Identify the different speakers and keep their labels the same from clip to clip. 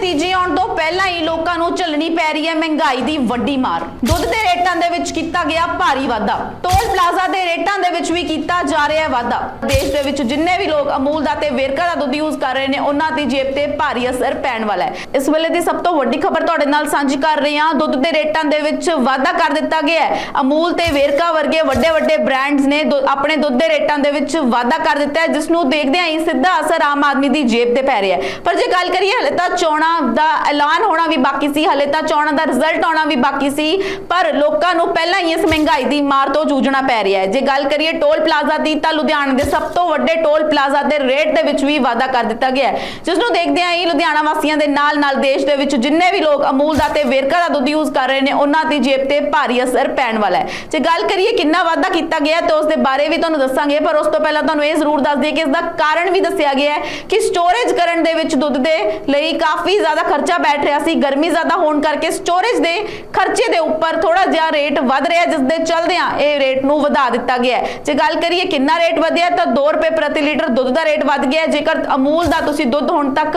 Speaker 1: ਨਤੀਜੇ ਆਉਣ ਤੋਂ ਪਹਿਲਾਂ ਹੀ ਲੋਕਾਂ ਨੂੰ ਝੱਲਣੀ ਪੈ ਰਹੀ ਹੈ ਮਹਿੰਗਾਈ ਦੀ ਵੱਡੀ ਮਾਰ। ਦੁੱਧ ਦੇ ਰੇਟਾਂ ਦੇ ਵਿੱਚ ਕੀਤਾ ਗਿਆ ਭਾਰੀ ਵਾਧਾ। ਟੋਲ ਪਲਾਜ਼ਾ ਦੇ ਰੇਟਾਂ ਦੇ ਵਿੱਚ ਵੀ ਕੀਤਾ ਜਾ ਰਿਹਾ ਹੈ ਵਾਧਾ। ਦੇਸ਼ ਦੇ ਵਿੱਚ ਜਿੰਨੇ ਵੀ ਲੋਕ ਅਮੂਲ ਦਾ ਤੇ ਵੇਰਕਾ ਦਾ ਦੁੱਧ ਯੂਜ਼ ਕਰ ਰਹੇ ਨੇ, ਉਹਨਾਂ ਦੀ ਜੇਬ ਤੇ ਭਾਰੀ ਅਸਰ ਪੈਣ ਵਾਲਾ ਹੈ। ਇਸ ਵੇਲੇ ਦੀ ਸਭ ਤੋਂ ਵੱਡੀ ਖਬਰ ਤੁਹਾਡੇ ਨਾਲ ਸਾਂਝੀ ਕਰ ਰਹੇ ਹਾਂ। ਦੁੱਧ ਦੇ ਰੇਟਾਂ ਦੇ ਵਿੱਚ ਵਾਧਾ ਕਰ ਦਿੱਤਾ ਗਿਆ ਹੈ। ਅਮੂਲ ਤੇ ਵੇਰਕਾ ਵਰਗੇ ਵੱਡੇ ਵੱਡੇ ਬ੍ਰਾਂਡਸ ਨੇ ਆਪਣੇ ਦੁੱਧ ਦੇ ਰੇਟਾਂ ਦੇ ਵਿੱਚ ਵਾਧਾ ਕਰ ਦਿੱਤਾ ਹੈ, ਜਿਸ ਨੂੰ ਦੇਖਦਿਆਂ ਹੀ ਸਿੱਧਾ ਅਸਰ ਆਮ ਆਦਮੀ ਦੀ ਜੇਬ ਤੇ ਪੈ ਰਿਹਾ ਹੈ। ਪਰ ਜੇ ਗੱਲ ਕਰੀਏ, ਹਲੇ ਤਾਂ ਚੋਣਾਂ ਦਾ ਐਲਾਨ ਹੋਣਾ ਵੀ ਬਾਕੀ ਸੀ, ਹਲੇ ਤਾਂ ਚੋਣਾਂ ਦਾ ਰਿਜ਼ਲਟ ਆਉਣਾ ਵੀ ਬਾਕੀ ਸੀ, ਪਰ ਲੋਕਾਂ ਨੂੰ ਪਹਿਲਾਂ ਹੀ ਇਸ ਮਹਿੰਗਾਈ ਦੀ ਮਾਰ ਤੋਂ ਜੂਝਣਾ ਪੈ ਰਿਹਾ ਹੈ। ਜੇ ਗੱਲ ਕਰੀਏ ਟੋਲ ਪਲਾਜ਼ਾ ਦੀ, ਤਾਂ ਲੁਧਿਆਣਾ ਦੇ ਸਭ ਤੋਂ ਵੱਡੇ ਟੋਲ ਪਲਾਜ਼ਾ ਦੇ ਰੇਟ ਦੇ ਵਿੱਚ ਵੀ ਵਾਧਾ ਕਰ ਦਿੱਤਾ ਗਿਆ ਹੈ। ਜਿਸ ਨੂੰ ਦੇਖਦਿਆਂ ਹੀ ਲੁਧਿਆਣਾ ਵਾਸੀਆਂ ਦੇ ਨਾਲ ਨਾਲ ਦੇਸ਼ ਦੇ ਵਿੱਚ ਜਿੰਨੇ ਵੀ ਲੋਕ ਅਮੂਲ ਦਾ ਤੇ ਵੇਰਕਾ ਦਾ ਦੁੱਧ ਯੂਜ਼ ਕਰ ਰਹੇ ਨੇ, ਉਹਨਾਂ ਦੀ ਜੇਬ ਤੇ ਭਾਰੀ ਅਸਰ ਪੈਣ ਵਾਲਾ ਹੈ। ਜੇ ਗੱਲ ਕਰੀਏ ਕਿੰਨਾ ਵਾਧਾ ਕੀਤਾ ਗਿਆ ਹੈ, ਤਾਂ ਉਸ ਦੇ ਬਾਰੇ ਵੀ ਤੁਹਾਨੂੰ ਦੱਸਾਂਗੇ, ਪਰ ਉਸ ਤੋਂ ਪਹਿਲਾਂ ਤੁਹਾਨੂੰ ਇਹ ਜ਼ਰੂਰ ਦੱਸ ਦਈਏ ਕਿ ਇਸ ਦਾ ਕਾਰਨ ਵੀ ਦੱਸਿਆ ਗਿਆ ਹੈ ਕਿ ਸਟੋਰੇਜ ਕਰਨ ਦੇ ਵਿੱਚ ਦੁੱਧ ਦੇ ਲਈ ਕਾਫੀ ਜ਼ਿਆਦਾ ਖਰਚਾ ਬੈਠ ਰਿਹਾ ਸੀ, ਗਰਮੀ ਜ਼ਿਆਦਾ ਹੋਣ ਕਰਕੇ ਸਟੋਰੇਜ ਦੇ ਖਰਚੇ ਦੇ ਉੱਪਰ ਥੋੜਾ ਜਿਹਾ ਰੇਟ ਵੱਧ ਰਿਹਾ, ਜਿਸ ਦੇ ਚੱਲਦਿਆਂ ਇਹ ਰੇਟ ਨੂੰ ਵਧਾ ਦਿੱਤਾ ਗਿਆ ਹੈ। ਜੇ ਗੱਲ ਕਰੀਏ ਕਿੰਨਾ ਰੇਟ ਵਧਿਆ, ਤਾਂ 2 ਰੁਪਏ ਪ੍ਰਤੀ ਲੀਟਰ ਦੁੱਧ ਦਾ ਰੇਟ ਵੱਧ ਗਿਆ ਜੇਕਰ ਅਮੂਲ ਦਾ ਤੁਸੀਂ ਦੁੱਧ ਹੁਣ ਤੱਕ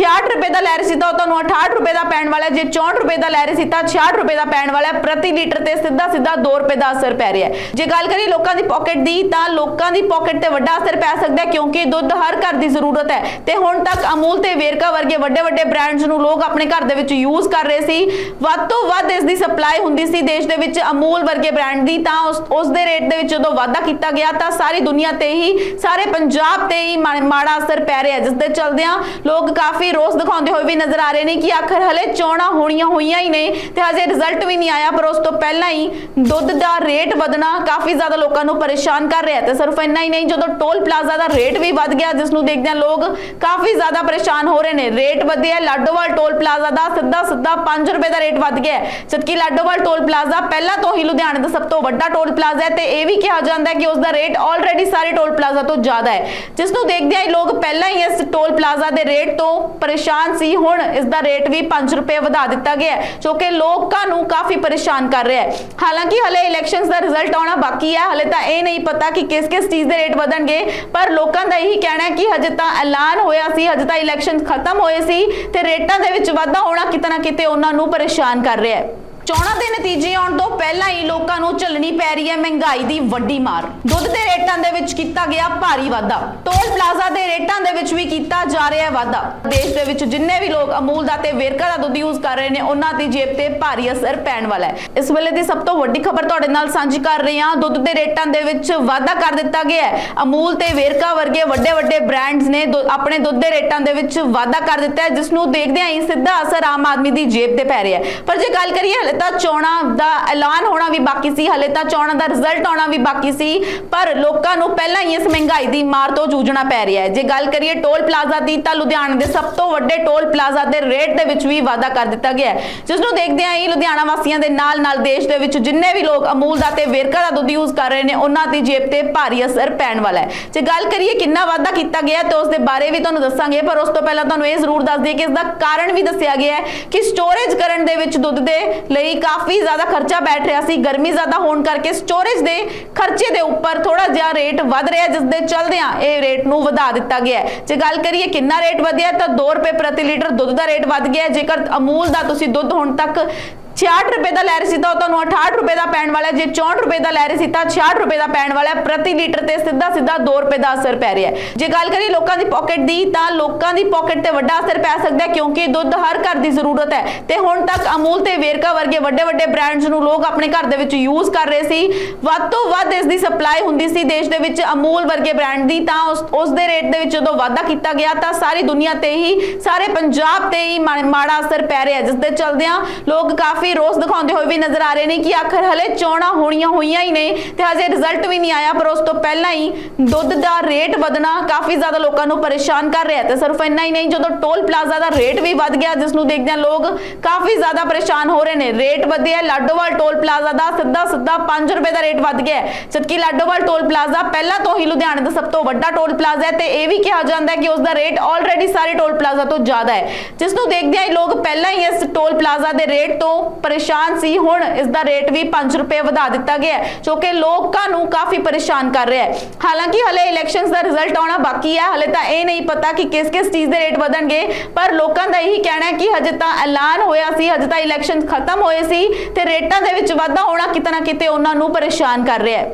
Speaker 1: 66 ਰੁਪਏ ਦਾ ਲੈ ਰਹੇ ਸੀ ਤਾਂ ਉਹ ਤੁਹਾਨੂੰ 68 ਰੁਪਏ ਦਾ ਪੈਣ ਵਾਲਾ ਜੇ 64 ਰੁਪਏ ਦਾ ਲੈ ਰਹੇ ਸੀ ਤਾਂ 66 ਰੁਪਏ ਦਾ ਪੈਣ ਵਾਲਾ ਪ੍ਰਤੀ ਲੀਟਰ ਤੇ ਸਿੱਧਾ ਸਿੱਧਾ 2 ਰੁਪਏ ਦਾ ਅਸਰ ਪੈ ਰਿਹਾ ਹੈ। ਜੇ ਗੱਲ ਕਰੀਏ ਲੋਕਾਂ ਦੀ ਪਾਕਟ ਦੀ, ਤਾਂ ਲੋਕਾਂ ਦੀ ਪਾਕਟ ਤੇ ਵੱਡਾ ਅਸਰ ਪੈ ਸਕਦਾ ਹੈ ਕਿਉਂਕਿ ਦੁੱਧ ਹਰ ਘਰ ਦੀ ਜ਼ਰੂਰਤ ਹੈ। ਤੇ ਹੁਣ ਤੱਕ ਅਮੂਲ ਤੇ ਵੇਰਕਾ ਵਰਗੇ ਵੱਡੇ ਵੱਡੇ ਬ੍ਰਾਂਡਸ ਨੂੰ ਲੋਕ ਆਪਣੇ ਘਰ ਦੇ ਵਿੱਚ ਯੂਜ਼ ਕਰ ਰਹੇ ਸੀ। ਵੱਧ ਤੋਂ ਵੱਧ ਇਸ ਦੀ ਸਪਲਾਈ ਹੁੰਦੀ ਸੀ ਦੇਸ਼ ਦੇ ਵਿੱਚ ਅਮੂਲ ਵਰਗੇ ਬ੍ਰਾਂਡ ਦੀ। ਤਾਂ ਉਸ ਦੇ ਰੇਟ ਦੇ ਵਿੱਚ ਜਦੋਂ ਵਾਧਾ ਕੀਤਾ ਗਿਆ, ਤਾਂ ਸਾਰੀ ਦੁਨੀਆ ਤੇ ਹੀ, ਸਾਰੇ ਪੰਜਾਬ ਤੇ ਹੀ ਮਾ- ਮਾੜਾ ਅਸਰ ਪੈ ਰਿਹਾ ਜਿਸ ਦੇ ਚਲਦਿਆਂ ਲੋਕ ਕਾਫੀ ਰੋਸ ਦਿਖਾਉਂਦੇ ਹੋਏ ਵੀ ਨਜ਼ਰ ਆ ਰਹੇ ਨੇ ਕਿ ਆਖਰ ਹਲੇ ਚੋਣਾਂ ਹੋਣੀਆਂ ਹੋਈਆਂ ਹੀ ਨੇ ਤੇ ਹਜੇ ਰਿਜ਼ਲਟ ਵੀ ਨਹੀਂ ਆਇਆ, ਪਰ ਉਸ ਤੋਂ ਪਹਿਲਾਂ ਹੀ ਦੁੱਧ ਦਾ ਰੇਟ ਵਧਣਾ ਕਾਫੀ ਜ਼ਿਆਦਾ ਲੋਕਾਂ ਨੂੰ ਪਰੇਸ਼ਾਨ ਕਰ ਰਿਹਾ ਤੇ ਸਿਰਫ ਇੰਨਾ ਹੀ ਨਹੀਂ, ਜਦੋਂ ਟੋਲ ਪਲਾਜ਼ਾ ਦਾ ਰੇਟ ਵੀ ਵੱਧ ਗਿਆ, ਜਿਸ ਨੂੰ ਦੇਖਦਿਆਂ ਲੋਕ ਕਾਫੀ ਜ਼ਿਆਦਾ ਪਰੇਸ਼ਾਨ ਹੋ ਰਹੇ ਨੇ। ਰੇਟ ਵਧਿਆ, ਲਾਡੋਵਾਲ ਟੋਲ ਪਲਾਜ਼ਾ ਦਾ ਸਿੱਧਾ ਸਿੱਧਾ 5 ਰੁਪਏ ਦਾ ਰੇਟ ਵੱਧ ਗਿਆ ਜਦਕਿ ਲਾਡੋਵਾਲ ਟੋਲ ਪਲਾਜ਼ਾ ਪਹਿਲਾਂ ਤੋਂ ਹੀ ਲੁਧਿਆਣੇ ਦਾ ਸਭ ਤੋਂ ਵੱਡਾ ਟੋਲ ਪਲਾਜ਼ਾ ਹੈ ਤੇ ਇਹ ਵੀ ਕਿਹਾ ਜਾਂਦਾ ਹੈ ਕਿ ਉਸ ਦਾ ਰੇਟ ਆਲਰੇਡੀ ਸਾਰੇ ਟੋਲ ਪਲਾਜ਼ਾ ਤੋਂ ਜ਼ਿਆਦਾ ਹੈ। ਜਿਸ ਨੂੰ ਦੇਖਦਿਆਂ ਹੀ ਲੋਕ ਪਹਿਲਾਂ ਹੀ ਇਸ ਟੋਲ ਪਲਾਜ਼ਾ ਦੇ ਰੇਟ ਤੋਂ ਪਰੇਸ਼ਾਨ ਸੀ। ਹੁਣ ਇਸ ਦਾ ਰੇਟ ਵੀ 5 ਰੁਪਏ ਵਧਾ ਦਿੱਤਾ ਗਿਆ ਹੈ, ਜੋ ਕਿ ਲੋਕਾਂ ਨੂੰ ਕਾਫੀ ਪਰੇਸ਼ਾਨ ਕਰ ਰਿਹਾ ਹੈ। ਹਾਲਾਂਕਿ ਹਲੇ ਇਲੈਕਸ਼ਨਸ ਦਾ ਰਿਜ਼ਲਟ ਆਉਣਾ ਬਾਕੀ ਹੈ, ਹਲੇ ਤਾਂ ਇਹ ਨਹੀਂ ਪਤਾ ਕਿ ਕਿਸ ਕਿਸ ਚੀਜ਼ ਦੇ ਰੇਟ ਵਧਣਗੇ, ਪਰ ਲੋਕਾਂ ਦਾ ਇਹੀ ਕਹਿਣਾ ਹੈ ਕਿ ਹਜੇ ਤਾਂ ਐਲਾਨ ਹੋਇਆ ਸੀ, ਹਜੇ ਤਾਂ ਇਲੈਕਸ਼ਨ ਖਤਮ ਹੋਏ ਸੀ ਤੇ ਰੇਟਾਂ ਦੇ ਵਿੱਚ ਵਾਧਾ ਹੋਣਾ ਕਿਤੇ ਨਾ ਕਿਤੇ ਉਹਨਾਂ ਨੂੰ ਪਰੇਸ਼ਾਨ ਕਰ ਰਿਹਾ ਹੈ। ਚੋਣਾਂ ਦੇ ਨਤੀਜੇ ਆਉਣ ਤੋਂ ਪਹਿਲਾਂ ਹੀ ਲੋਕਾਂ ਨੂੰ ਝੱਲਣੀ ਪੈ ਰਹੀ ਹੈ ਮਹਿੰਗਾਈ ਦੀ ਵੱਡੀ ਮਾਰ। ਦੁੱਧ ਦੇ ਰੇਟਾਂ ਦੇ ਵਿੱਚ ਕੀਤਾ ਗਿਆ ਭਾਰੀ ਵਾਧਾ। ਟੋਲ ਪਲਾਜ਼ਾ ਦੇ ਰੇਟਾਂ ਦੇ ਵਿੱਚ ਵੀ ਕੀਤਾ ਜਾ ਰਿਹਾ ਹੈ ਵਾਧਾ। ਦੇਸ਼ ਦੇ ਵਿੱਚ ਜਿੰਨੇ ਵੀ ਲੋਕ ਅਮੂਲ ਦਾ ਤੇ ਵੇਰਕਾ ਦਾ ਦੁੱਧ ਯੂਜ਼ ਕਰ ਰਹੇ ਨੇ, ਉਹਨਾਂ ਦੀ ਜੇਬ ਤੇ ਭਾਰੀ ਅਸਰ ਪੈਣ ਵਾਲਾ ਹੈ। ਇਸ ਵੇਲੇ ਦੀ ਸਭ ਤੋਂ ਵੱਡੀ ਖਬਰ ਤੁਹਾਡੇ ਨਾਲ ਸਾਂਝੀ ਕਰ ਰਹੇ ਹਾਂ। ਦੁੱਧ ਦੇ ਰੇਟਾਂ ਦੇ ਵਿੱਚ ਵਾਧਾ ਕਰ ਦਿੱਤਾ ਗਿਆ ਹੈ। ਅਮੂਲ ਤੇ ਵੇਰਕਾ ਵਰਗੇ ਵੱਡੇ ਵੱਡੇ ਬ੍ਰਾਂਡਸ ਨੇ ਦੁ- ਆਪਣੇ ਦੁੱਧ ਦੇ ਰੇਟਾਂ ਦੇ ਵਿੱਚ ਵਾਧਾ ਕਰ ਦਿੱਤਾ ਹੈ, ਜਿਸ ਨੂੰ ਦੇਖਦਿਆਂ ਹੀ ਸਿੱਧਾ ਅਸਰ ਆਮ ਆਦਮੀ ਦੀ ਜੇਬ ਤੇ ਪੈ ਰਿਹਾ ਹੈ। ਪਰ ਜੇ ਗੱਲ ਕਰੀਏ ਤਾਂ ਚੋਣਾਂ ਦਾ ਐਲਾਨ ਹੋਣਾ ਵੀ ਬਾਕੀ ਸੀ, ਹਲੇ ਤਾਂ ਚੋਣਾਂ ਦਾ ਰਿਜ਼ਲਟ ਆਉਣਾ ਵੀ ਬਾਕੀ ਸੀ, ਪਰ ਲੋਕਾਂ ਨੂੰ ਪਹਿਲਾਂ ਹੀ ਇਸ ਮਹਿੰਗਾਈ ਦੀ ਮਾਰ ਤੋਂ ਜੂਝਣਾ ਪੈ ਰਿਹਾ ਹੈ। ਜੇ ਗੱਲ ਕਰੀਏ ਟੋਲ ਪਲਾਜ਼ਾ ਦੀ, ਤਾਂ ਲੁਧਿਆਣਾ ਦੇ ਸਭ ਤੋਂ ਵੱਡੇ ਟੋਲ ਪਲਾਜ਼ਾ ਦੇ ਰੇਟ ਦੇ ਵਿੱਚ ਵੀ ਵਾਧਾ ਕਰ ਦਿੱਤਾ ਗਿਆ ਹੈ। ਜਿਸ ਨੂੰ ਦੇਖਦਿਆਂ ਹੀ ਲੁਧਿਆਣਾ ਵਾਸੀਆਂ ਦੇ ਨਾਲ ਨਾਲ ਦੇਸ਼ ਦੇ ਵਿੱਚ ਜਿੰਨੇ ਵੀ ਲੋਕ ਅਮੂਲ ਦਾ ਤੇ ਵੇਰਕਾ ਦਾ ਦੁੱਧ ਯੂਜ਼ ਕਰ ਰਹੇ ਨੇ, ਉਹਨਾਂ ਦੀ ਜੇਬ ਤੇ ਭਾਰੀ ਅਸਰ ਪੈਣ ਵਾਲਾ ਹੈ। ਜੇ ਗੱਲ ਕਰੀਏ ਕਿੰਨਾ ਵਾਧਾ ਕੀਤਾ ਗਿਆ ਤਾਂ ਉਸ ਦੇ ਬਾਰੇ ਵੀ ਤੁਹਾਨੂੰ ਦੱਸਾਂਗੇ, ਪਰ ਉਸ ਤੋਂ ਪਹਿਲਾਂ ਤੁਹਾਨੂੰ ਇਹ ਜ਼ਰੂਰ ਦੱਸ ਦਈਏ ਕਿ ਇਸ ਦਾ ਕਾਰਨ ਵੀ ਦੱਸਿਆ ਗਿਆ ਹੈ ਕਿ ਸਟੋਰੇਜ ਕਰਨ ਦੇ ਵਿੱਚ ਦੁੱਧ ਦੇ ਲਈ ਕਾਫੀ ਜ਼ਿਆਦਾ ਖਰਚਾ ਬੈਠ ਰਿਹਾ ਸੀ। ਗਰਮੀ ਜ਼ਿਆਦਾ ਹੋਣ ਕਰਕੇ ਸਟੋਰੇਜ ਦੇ ਖਰਚੇ ਦੇ ਉੱਪਰ ਥੋੜਾ ਜਿਹਾ ਰੇਟ ਵੱਧ ਰਿਹਾ, ਜਿਸ ਦੇ ਚੱਲਦਿਆਂ ਇਹ ਰੇਟ ਨੂੰ ਵਧਾ ਦਿੱਤਾ ਗਿਆ ਜੇ ਗੱਲ ਕਰੀਏ ਕਿੰਨਾ ਰੇਟ ਵਧਿਆ, ਤਾਂ 2 ਰੁਪਏ ਪ੍ਰਤੀ ਲੀਟਰ ਦੁੱਧ ਦਾ ਰੇਟ ਵੱਧ ਗਿਆ ਜੇਕਰ ਅਮੂਲ ਦਾ ਤੁਸੀਂ ਦੁੱਧ ਹੁਣ ਤੱਕ 66 ਰੁਪਏ ਦਾ ਲੈ ਰਹੇ ਸੀ ਤਾਂ ਉਹ ਤੁਹਾਨੂੰ 68 ਰੁਪਏ ਦਾ ਪੈਣ ਵਾਲਾ ਜੇ 64 ਰੁਪਏ ਦਾ ਲੈ ਰਹੇ ਸੀ ਤਾਂ 66 ਰੁਪਏ ਦਾ ਪੈਣ ਵਾਲਾ ਪ੍ਰਤੀ ਲੀਟਰ ਤੇ ਸਿੱਧਾ ਸਿੱਧਾ 2 ਰੁਪਏ ਦਾ ਅਸਰ ਪੈ ਰਿਹਾ ਹੈ। ਜੇ ਗੱਲ ਕਰੀਏ ਲੋਕਾਂ ਦੀ ਪਾਕਟ ਦੀ, ਤਾਂ ਲੋਕਾਂ ਦੀ ਪਾਕਟ ਤੇ ਵੱਡਾ ਅਸਰ ਪੈ ਸਕਦਾ ਹੈ ਕਿਉਂਕਿ ਦੁੱਧ ਹਰ ਘਰ ਦੀ ਜ਼ਰੂਰਤ ਹੈ। ਤੇ ਹੁਣ ਤੱਕ ਅਮੂਲ ਤੇ ਵੇਰਕਾ ਵਰਗੇ ਵੱਡੇ ਵੱਡੇ ਬ੍ਰਾਂਡਸ ਨੂੰ ਲੋਕ ਆਪਣੇ ਘਰ ਦੇ ਵਿੱਚ ਯੂਜ਼ ਕਰ ਰਹੇ ਸੀ। ਵੱਧ ਤੋਂ ਵੱਧ ਇਸ ਦੀ ਸਪਲਾਈ ਹੁੰਦੀ ਸੀ ਦੇਸ਼ ਦੇ ਵਿੱਚ ਅਮੂਲ ਵਰਗੇ ਬ੍ਰਾਂਡ ਦੀ। ਤਾਂ ਉਸ ਦੇ ਰੇਟ ਦੇ ਵਿੱਚ ਜਦੋਂ ਵਾਧਾ ਕੀਤਾ ਗਿਆ ਤਾਂ ਸਾਰੀ ਦੁਨੀਆ ਤੇ ਹੀ, ਸਾਰੇ ਪੰਜਾਬ ਤੇ ਹੀ ਮਾ- ਮਾੜਾ ਅਸਰ ਪੈ ਰਿਹਾ ਜਿਸ ਦੇ ਚਲਦਿਆਂ ਲੋਕ ਕਾਫੀ ਰੋਸ ਦਿਖਾਉਂਦੇ ਹੋਏ ਵੀ ਨਜ਼ਰ ਆ ਰਹੇ ਨੇ ਕਿ ਆਖਰ ਹਲੇ ਚੋਣਾਂ ਹੋਣੀਆਂ ਹੋਈਆਂ ਹੀ ਨੇ ਤੇ ਹਜੇ ਰਿਜ਼ਲਟ ਵੀ ਨਹੀਂ ਆਇਆ, ਪਰ ਉਸ ਤੋਂ ਪਹਿਲਾਂ ਹੀ ਦੁੱਧ ਦਾ ਰੇਟ ਵਧਣਾ ਕਾਫੀ ਜ਼ਿਆਦਾ ਲੋਕਾਂ ਨੂੰ ਪਰੇਸ਼ਾਨ ਕਰ ਰਿਹਾ ਤੇ ਸਿਰਫ ਇੰਨਾ ਹੀ ਨਹੀਂ, ਜਦੋਂ ਟੋਲ ਪਲਾਜ਼ਾ ਦਾ ਰੇਟ ਵੀ ਵੱਧ ਗਿਆ, ਜਿਸ ਨੂੰ ਦੇਖਦਿਆਂ ਲੋਕ ਕਾਫੀ ਜ਼ਿਆਦਾ ਪਰੇਸ਼ਾਨ ਹੋ ਰਹੇ ਨੇ। ਰੇਟ ਵਧਿਆ ਲਾਡੋਵਾਲ ਟੋਲ ਪਲਾਜ਼ਾ ਦਾ ਸਿੱਧਾ ਸਿੱਧਾ 5 ਰੁਪਏ ਦਾ ਰੇਟ ਵੱਧ ਗਿਆ ਜਦਕਿ ਲਾਡੋਵਾਲ ਟੋਲ ਪਲਾਜ਼ਾ ਪਹਿਲਾਂ ਤੋਂ ਹੀ ਲੁਧਿਆਣੇ ਦਾ ਸਭ ਤੋਂ ਵੱਡਾ ਟੋਲ ਪਲਾਜ਼ਾ ਹੈ ਤੇ ਇਹ ਵੀ ਕਿਹਾ ਜਾਂਦਾ ਹੈ ਕਿ ਉਸ ਦਾ ਰੇਟ ਆਲਰੇਡੀ ਸਾਰੇ ਟੋਲ ਪਲਾਜ਼ਾ ਤੋਂ ਜ਼ਿਆਦਾ ਹੈ। ਜਿਸ ਨੂੰ ਦੇਖਦਿਆਂ ਹੀ ਲੋਕ ਪਹਿਲਾਂ ਹੀ ਇਸ ਟੋਲ ਪਲਾਜ਼ਾ ਦੇ ਰੇਟ ਤੋਂ ਪਰੇਸ਼ਾਨ ਸੀ। ਹੁਣ ਇਸ ਦਾ ਰੇਟ ਵੀ 5 ਰੁਪਏ ਵਧਾ ਦਿੱਤਾ ਗਿਆ ਹੈ, ਜੋ ਕਿ ਲੋਕਾਂ ਨੂੰ ਕਾਫੀ ਪਰੇਸ਼ਾਨ ਕਰ ਰਿਹਾ ਹੈ। ਹਾਲਾਂਕਿ ਹਲੇ ਇਲੈਕਸ਼ਨਸ ਦਾ ਰਿਜ਼ਲਟ ਆਉਣਾ ਬਾਕੀ ਹੈ, ਹਲੇ ਤਾਂ ਇਹ ਨਹੀਂ ਪਤਾ ਕਿ ਕਿਸ ਕਿਸ ਚੀਜ਼ ਦੇ ਰੇਟ ਵਧਣਗੇ, ਪਰ ਲੋਕਾਂ ਦਾ ਇਹੀ ਕਹਿਣਾ ਹੈ ਕਿ ਹਜੇ ਤਾਂ ਐਲਾਨ ਹੋਇਆ ਸੀ, ਹਜੇ ਤਾਂ ਇਲੈਕਸ਼ਨ ਖਤਮ ਹੋਏ ਸੀ ਤੇ ਰੇਟਾਂ ਦੇ ਵਿੱਚ ਵਾਧਾ ਹੋਣਾ ਕਿਤੇ ਨਾ ਕਿਤੇ ਉਹਨਾਂ ਨੂੰ ਪਰੇਸ਼ਾਨ ਕਰ ਰਿਹਾ ਹੈ।